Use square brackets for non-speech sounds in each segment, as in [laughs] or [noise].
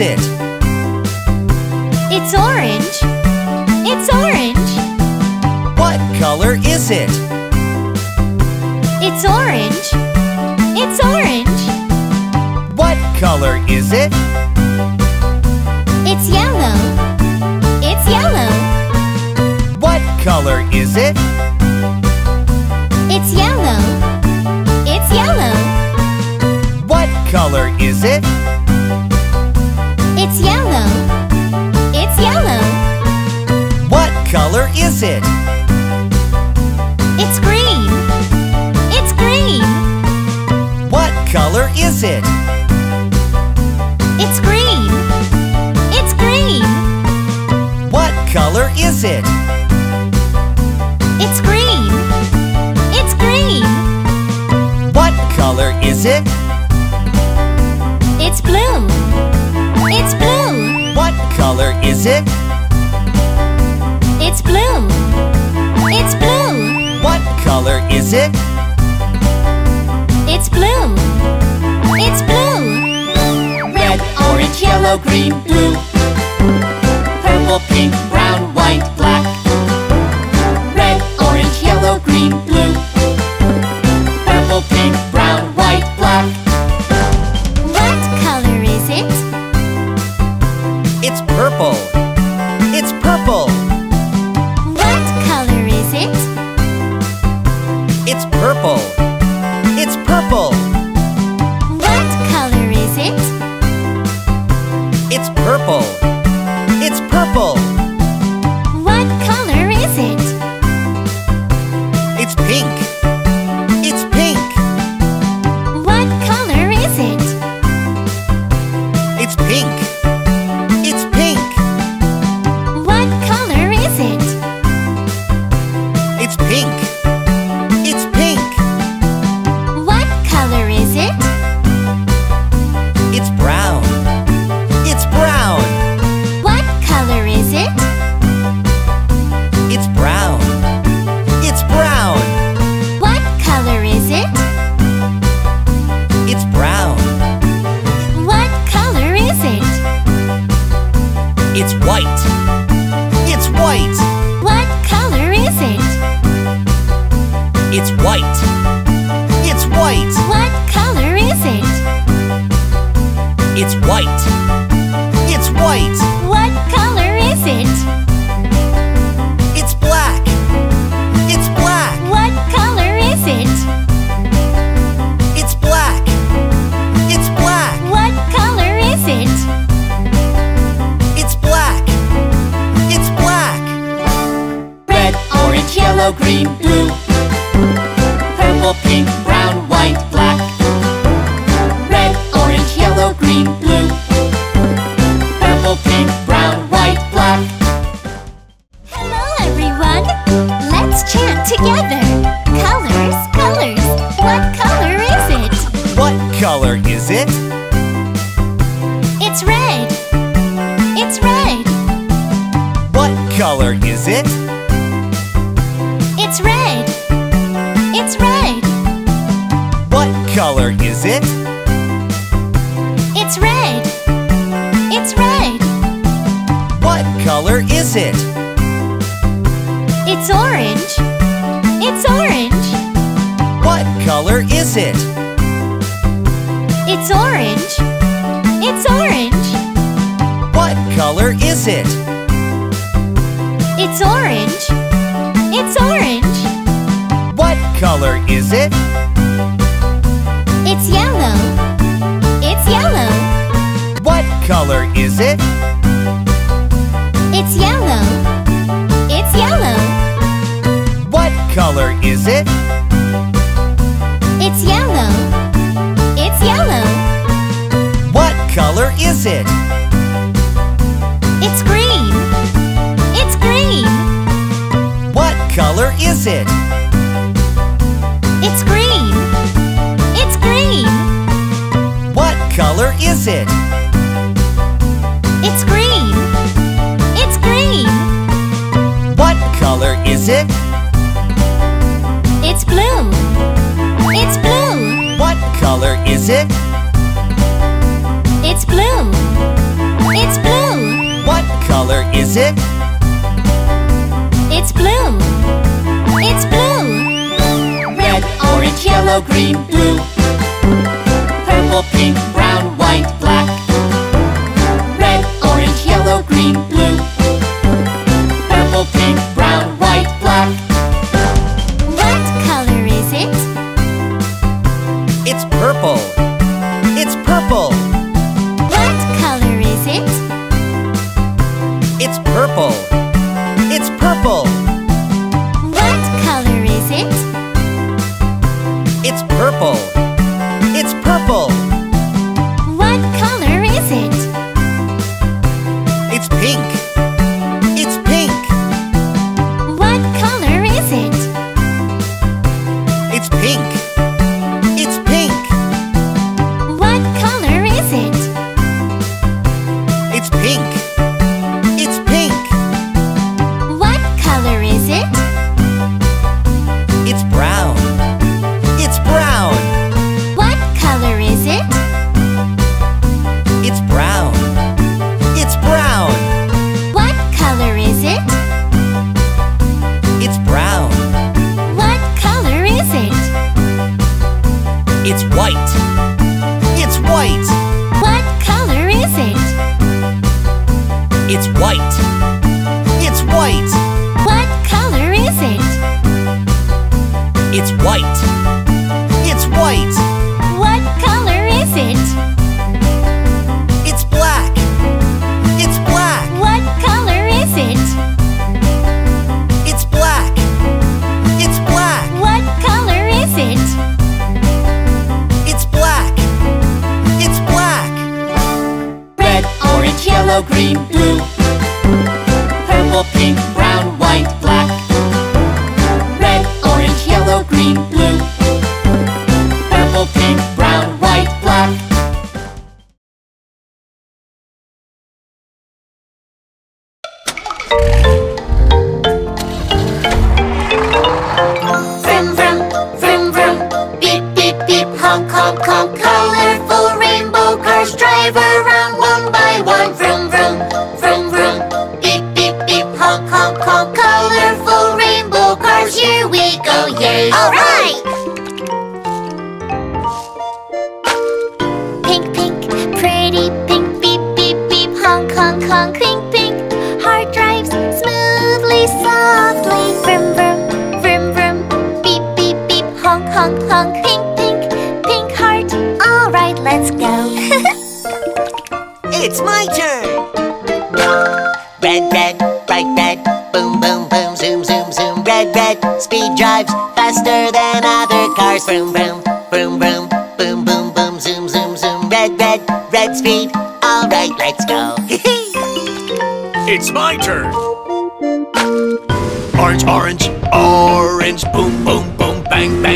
it. is it? is it? It's blue. It's blue. Red, orange, yellow, green, blue. sick.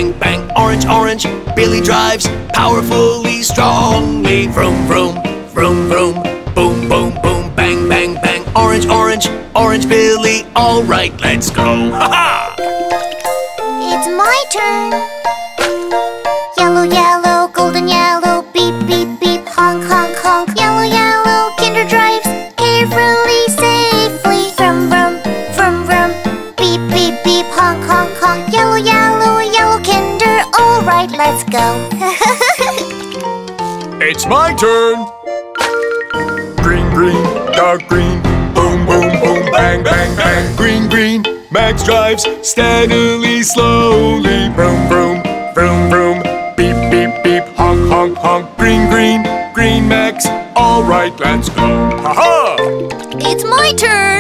bang, bang, orange, orange. Billy drives powerfully, strongly. Vroom, vroom, vroom, vroom. Boom, boom, boom, bang, bang, bang. Orange, orange, orange Billy. All right, let's go. Ha ha! It's my turn. my turn! Green, green, dark green, boom, boom, boom, bang, bang, bang. Green, green, Max drives steadily, slowly, vroom, vroom, vroom, vroom. Beep, beep, beep, honk, honk, honk. Green, green, green, Max, all right, let's go. Ha-ha! It's my turn!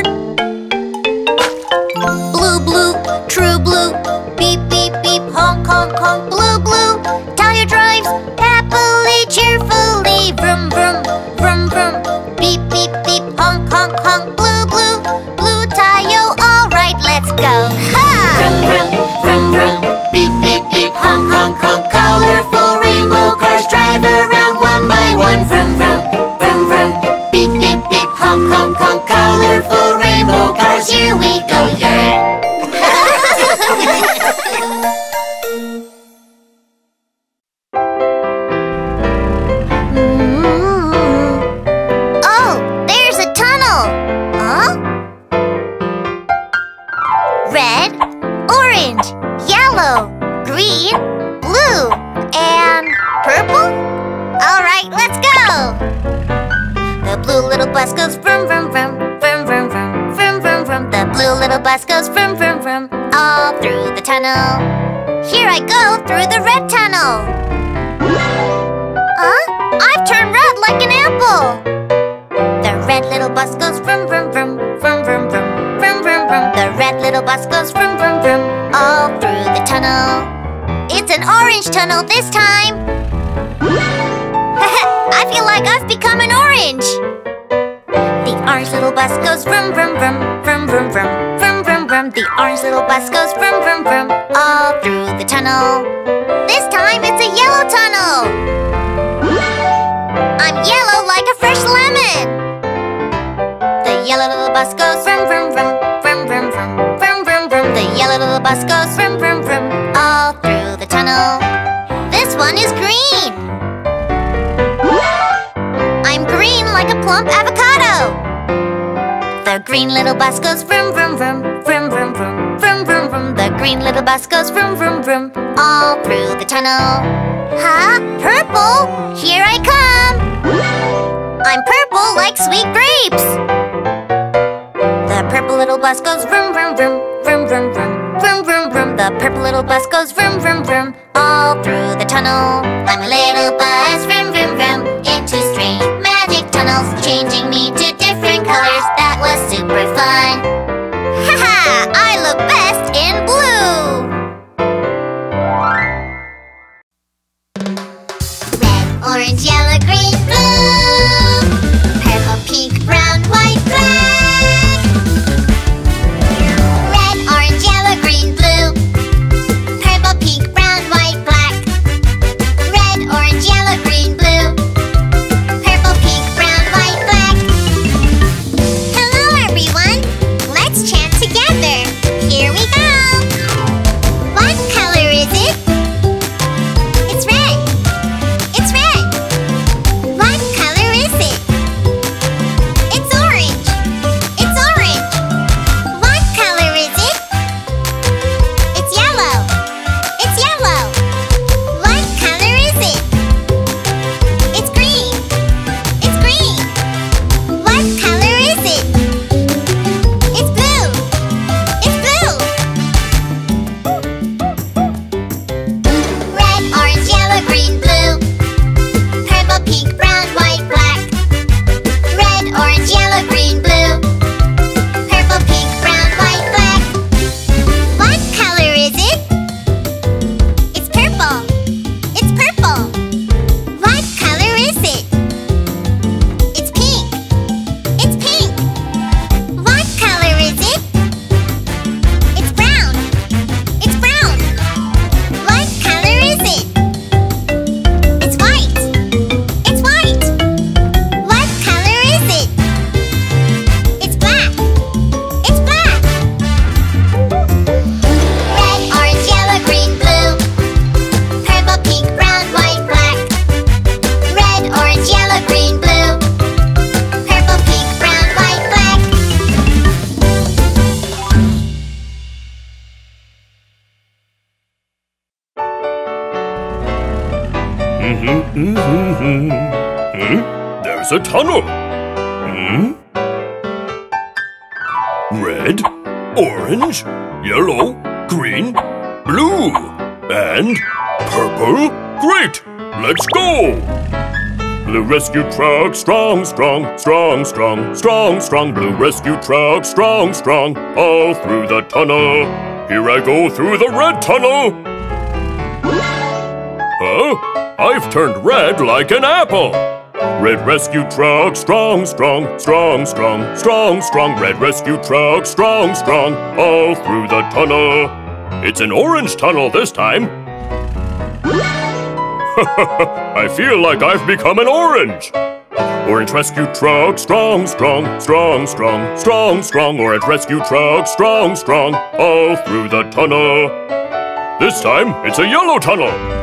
Bus goes vroom, vroom, vroom all through the tunnel. This time it's a yellow tunnel. I'm yellow like a fresh lemon. The yellow little bus goes vroom, vroom, vroom, vroom, vroom, vroom, vroom, vroom, vroom. The yellow little bus goes vroom, vroom, vroom all through the tunnel. This one is green. I'm green like a plump avocado. The green little bus goes vroom, vroom, train, little bus goes vroom vroom vroom All through the tunnel Huh? Purple? Here I come! I'm purple like sweet grapes! The purple little bus goes vroom vroom vroom Vroom vroom vroom Vroom vroom vroom The purple little bus goes vroom vroom vroom All through the tunnel I'm a little bus vroom vroom vroom Into strange magic tunnels Changing me to different colors That was super fun a tunnel. Hmm? Red, orange, yellow, green, blue, and purple. Great! Let's go! Blue rescue truck, strong, strong, strong, strong, strong, strong. Blue rescue truck, strong, strong, all through the tunnel. Here I go through the red tunnel. Huh? I've turned red like an apple. Red rescue truck, strong, strong, strong, strong, strong, strong. Red rescue truck, strong, strong, all through the tunnel. It's an orange tunnel this time. I feel like I've become an orange. Orange rescue truck, strong, strong, strong, strong, strong, strong. Orange rescue truck, strong, strong, all through the tunnel. This time, it's a yellow tunnel.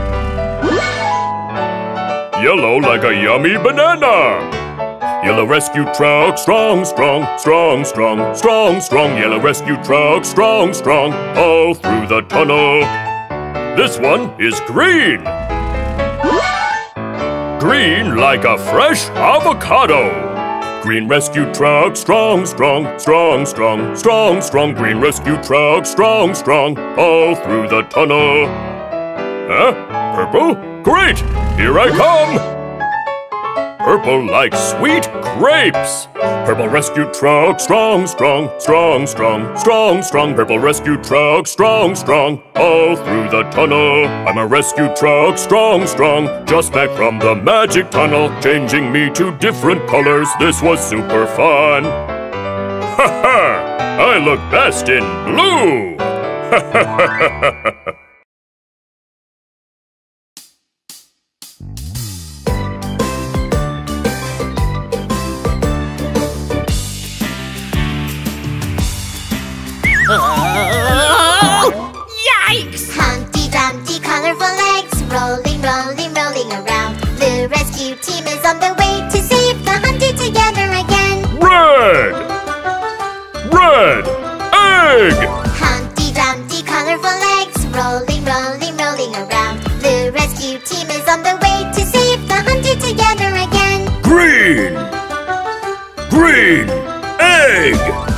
Yellow like a yummy banana. Yellow rescue truck, strong, strong, strong, strong, strong, strong. Yellow rescue truck, strong, strong, all through the tunnel. This one is green. Green like a fresh avocado. Green rescue truck, strong, strong, strong, strong, strong, strong. Green rescue truck, strong, strong, all through the tunnel. Huh? Purple? Great! Here I come! Purple like sweet grapes! Purple rescue truck, strong, strong, strong, strong, strong, strong. Purple rescue truck, strong, strong, all through the tunnel. I'm a rescue truck, strong, strong, just back from the magic tunnel. Changing me to different colors, this was super fun. Ha ha! I look best in blue! Ha ha ha ha ha! Green! Egg!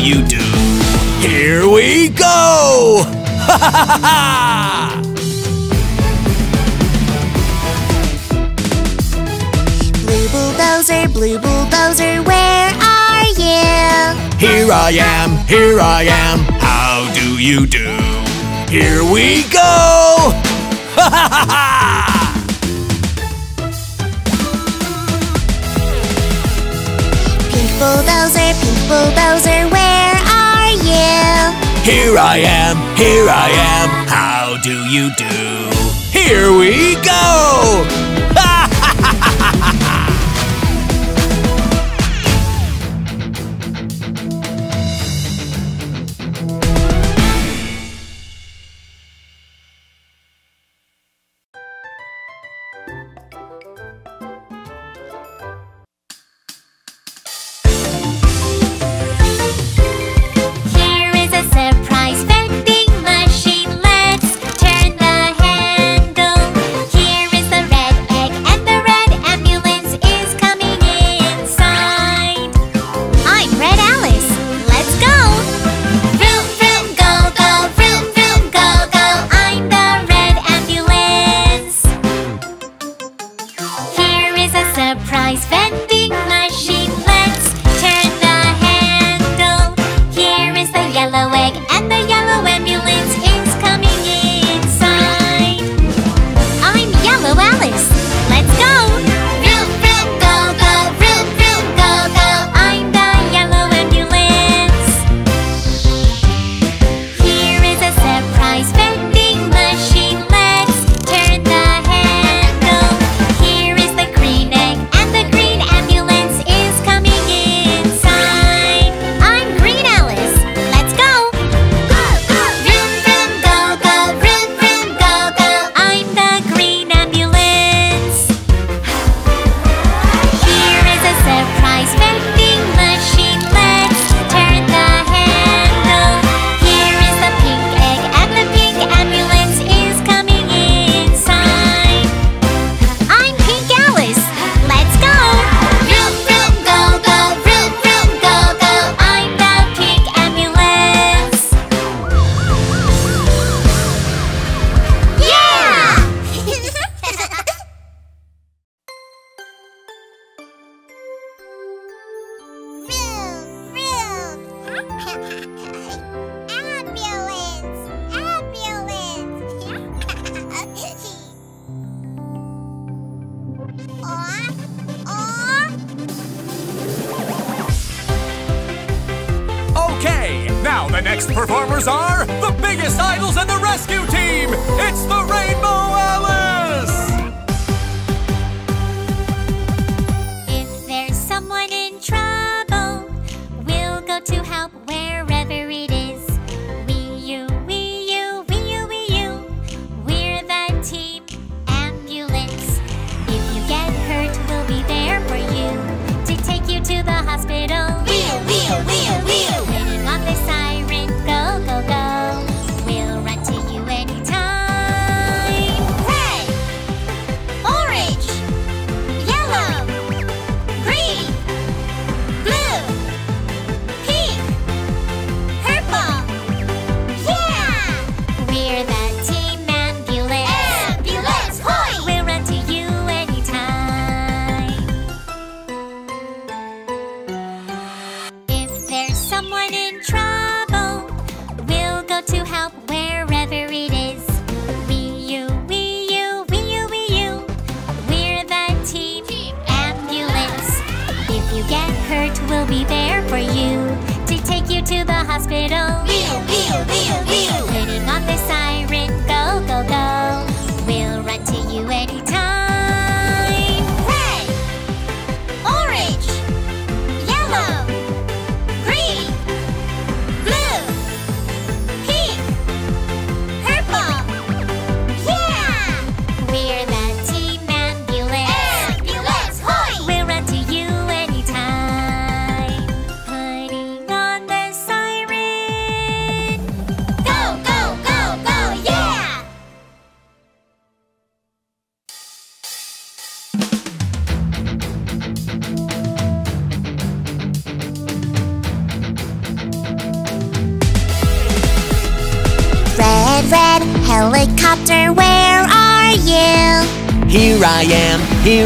you do. Here we go! Ha ha ha ha! Blue bulldozer, blue bulldozer, where are you? Here I am, here I am, how do you do? Here we go! Ha ha ha ha! Bowser, pink Bowser! where are you? Here I am, here I am, how do you do? Here we go!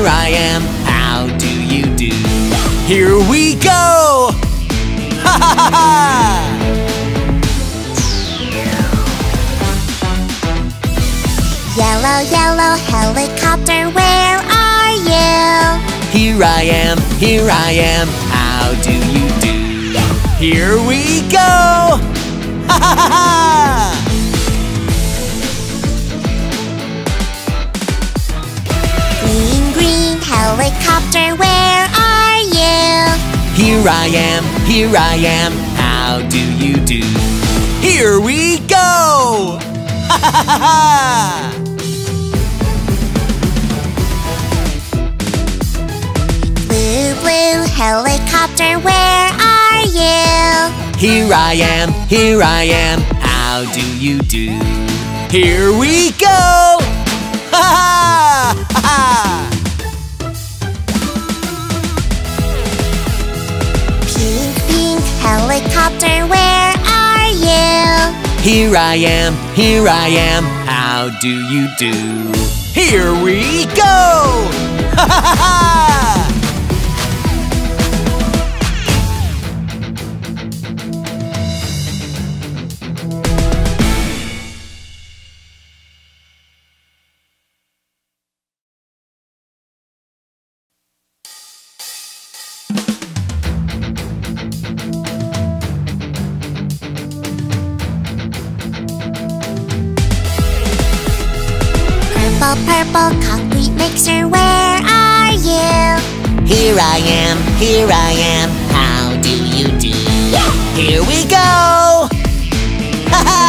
Here I am. How do you do? Here we go! Ha ha ha ha! Yellow, yellow helicopter, where are you? Here I am, here I am. How do you do? Here we go! Ha ha ha ha! Helicopter, where are you? Here I am, here I am. How do you do? Here we go! Ha ha ha ha! Blue, blue helicopter, where are you? Here I am, here I am. How do you do? Here we go! [laughs] Ha ha ha helicopter, where are you? Here I am, here I am. How do you do? Here we go! [laughs] Ha ha ha am, here I am. How do you do? Here we go! Ha ha!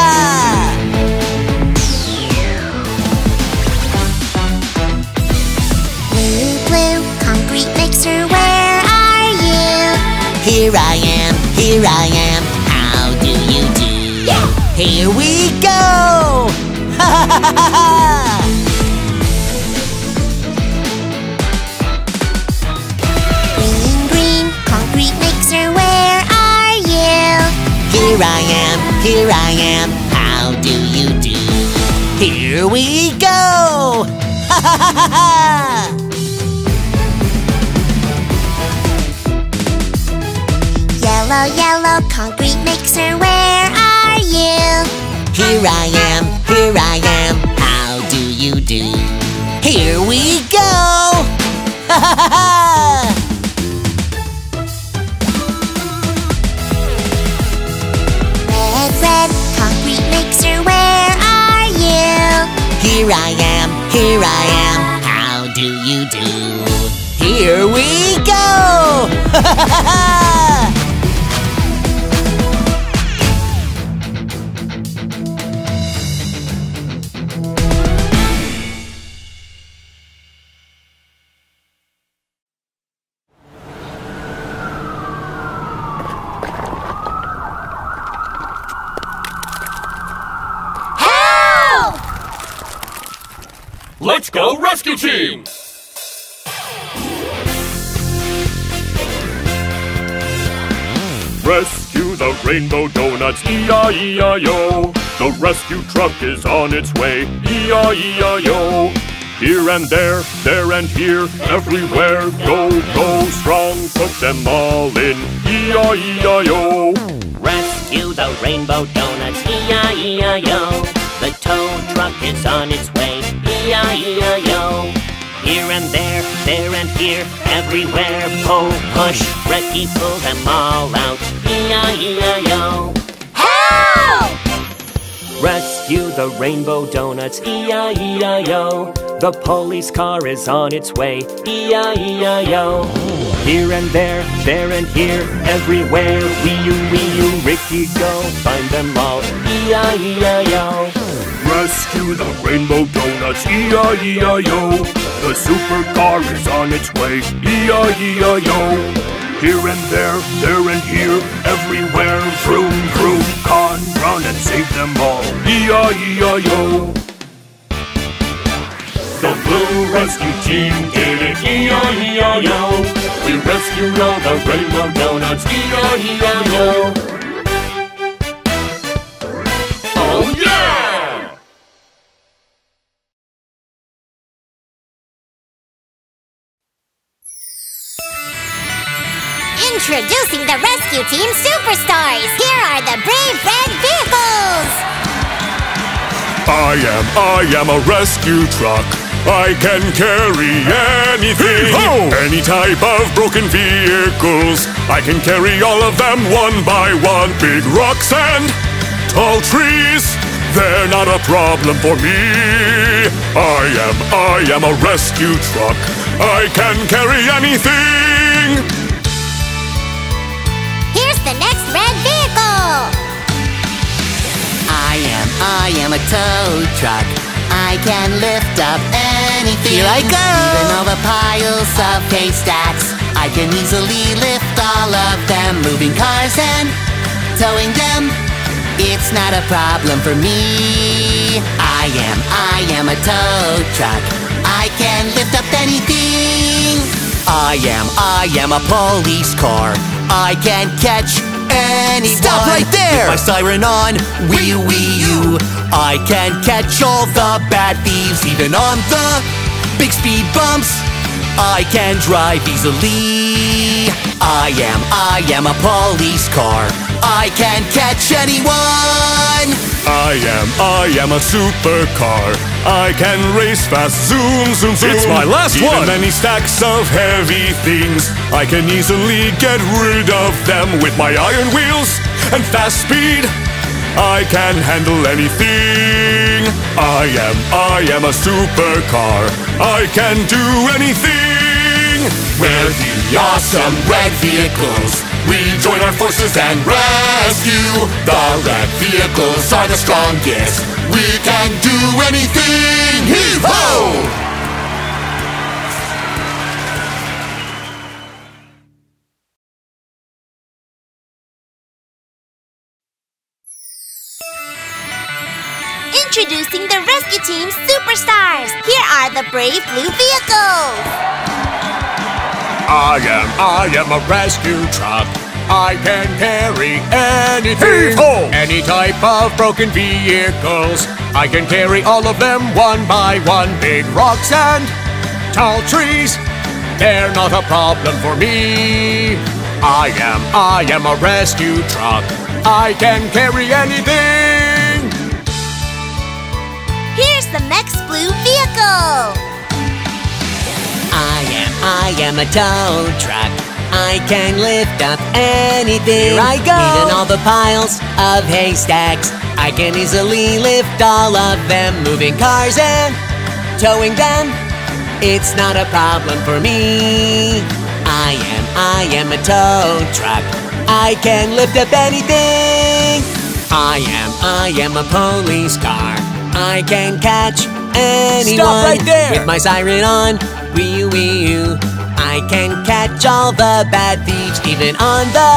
Blue, blue concrete mixer, where are you? Here I am, here I am. How do you do? Here we go! Ha ha ha ha Here I am, here I am. How do you do? Here we go! Ha ha ha ha ha! Yellow, yellow concrete mixer, where are you? Here I am, here I am. How do you do? Here we go! Ha ha ha ha! I am. How do you do? Here we go! [laughs] go rescue team! Rescue the rainbow donuts, E-I-E-I-O. The rescue truck is on its way, E-I-E-I-O. Here and there, there and here, everywhere, go, go, strong, put them all in, E-I-E-I-O. Rescue the rainbow donuts, E-I-E-I-O. The tow truck is on its way, E-I-E-I-O. Here and there, there and here, everywhere, pull, push, Reki pull them all out, E-I-E-I-O. Rescue the rainbow donuts, E-I-E-I-O. The police car is on its way, E-I-E-I-O. Here and there, there and here, everywhere, wee-you, wee-you, Ricky go, find them all, E-I-E-I-O. Rescue the rainbow donuts, E-I-E-I-O. The supercar is on its way, E-I-E-I-O. Here and there, there and here, everywhere, vroom, vroom, con, run and save them all, E-I-E-I-O. The Blue Rescue Team did it, E-I-E-I-O. We rescued all the rainbow donuts, E-I-E-I-O. Introducing the rescue team superstars! Here are the brave red vehicles! I am, I am a rescue truck. I can carry anything, any type of broken vehicles. I can carry all of them one by one. Big rocks and tall trees, they're not a problem for me. I am, I am a rescue truck. I can carry anything. I am, a tow truck. I can lift up anything. Here I go! Even all the piles of haystacks. I can easily lift all of them. Moving cars and towing them. It's not a problem for me. I am, I am a tow truck. I can lift up anything. I am, I am a police car. I can catch anyone. Stop right there! With my siren on, wee wee you. I can catch all the bad thieves, even on the big speed bumps. I can drive easily. I am, I am a police car. I can catch anyone. I am, I am a supercar. I can race fast, zoom, zoom, zoom. It's my last Even one. many stacks of heavy things. I can easily get rid of them with my iron wheels and fast speed. I can handle anything. I am, I am a supercar. I can do anything. We're the awesome red vehicles. We join our forces and rescue. The red vehicles are the strongest. We can do anything. Heave ho! Introducing the rescue team superstars! Here are the brave blue vehicles! I am, I am a rescue truck. I can carry anything. Heave-ho! Any type of broken vehicles. I can carry all of them one by one. Big rocks and tall trees. They're not a problem for me. I am, I am a rescue truck. I can carry anything. Here's the next blue vehicle! I am, I am a tow truck. I can lift up anything. Here I go. Even all the piles of haystacks. I can easily lift all of them. Moving cars and towing them. It's not a problem for me. I am, I am a tow truck. I can lift up anything. I am, I am a police car. I can catch anyone. Stop right there. With my siren on, wee wee I can catch all the bad thieves, even on the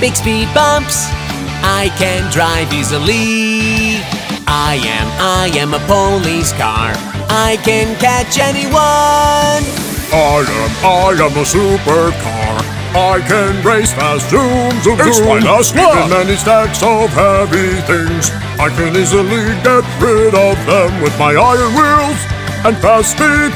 big speed bumps. I can drive easily. I am, I am a police car. I can catch anyone. I am, I am a supercar. I can race fast, zoom, zoom, It's zoom. my last Even many stacks of heavy things. I can easily get rid of them with my iron wheels and fast speed.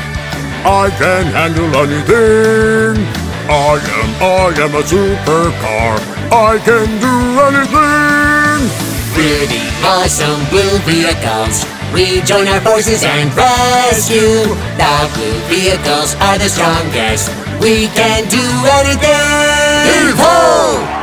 I can handle anything. I am, I am a supercar. I can do anything. Pretty awesome blue vehicles. We join our forces and rescue. The blue vehicles are the strongest. We can do anything. Ho!